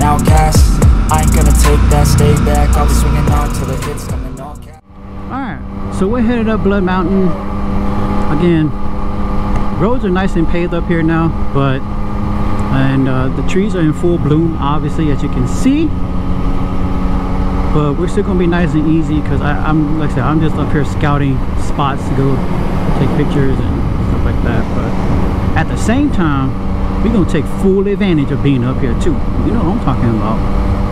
an outcast I ain't gonna take that, stay back I'll be swinging on till the hits coming all cash Alright, so we're headed up Blood Mountain. Again, roads are nice and paved up here now, but and uh, the trees are in full bloom, obviously, as you can see. But we're still gonna be nice and easy because I'm, like I said, I'm just up here scouting spots to go take pictures and stuff like that. But at the same time, we're gonna take full advantage of being up here too. You know what I'm talking about.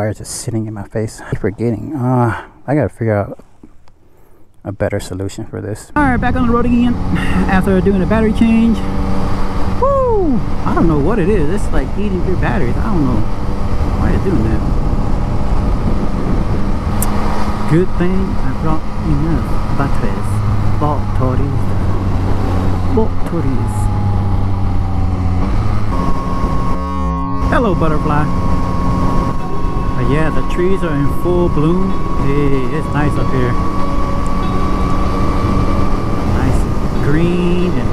That wire is just sitting in my face. I keep forgetting. Uh, I gotta figure out a better solution for this. All right, back on the road again after doing a battery change. Woo! I don't know what it is. It's like eating your batteries. I don't know why it's doing that. Good thing I brought enough batteries. Batteries. Batteries. Hello, butterfly. Yeah, the trees are in full bloom. Hey, it's nice up here. Nice green and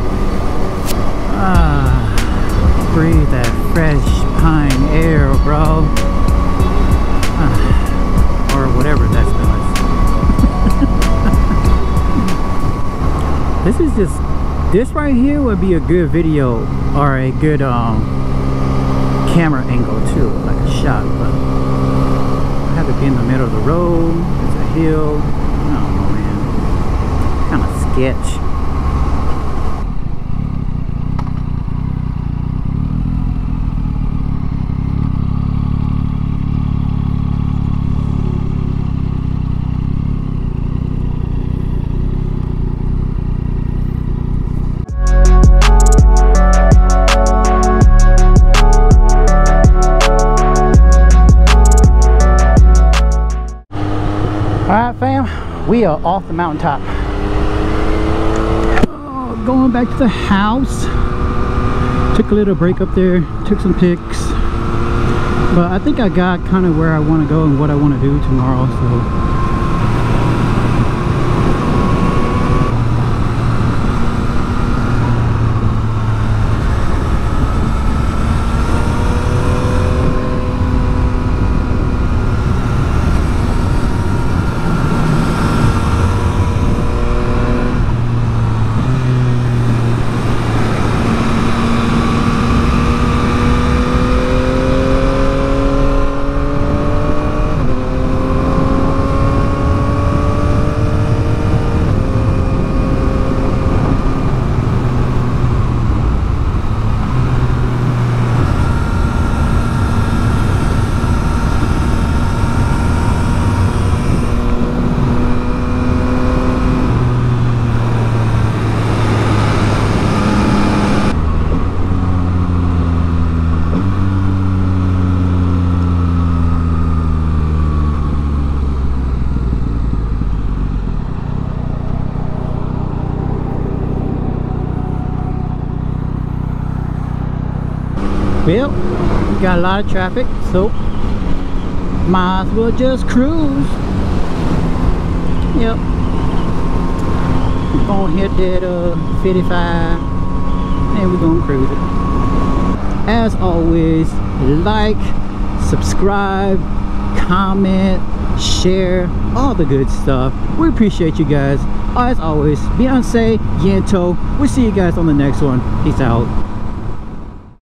ah, breathe that fresh pine air, bro. Ah, or whatever that smell is. this is just this right here would be a good video or a good um camera angle too, like a shot, but to be in the middle of the road. There's a hill. I don't know, man. Kind of sketch. We are off the mountaintop. Oh, going back to the house. Took a little break up there took some pics. But I think I got kind of where I want to go and what I want to do tomorrow so Well, we got a lot of traffic, so might as well just cruise. Yep. We're gonna hit that uh, 55 and we're gonna cruise it. As always, like, subscribe, comment, share, all the good stuff. We appreciate you guys. As always, Beyonce, Yanto. We'll see you guys on the next one. Peace out.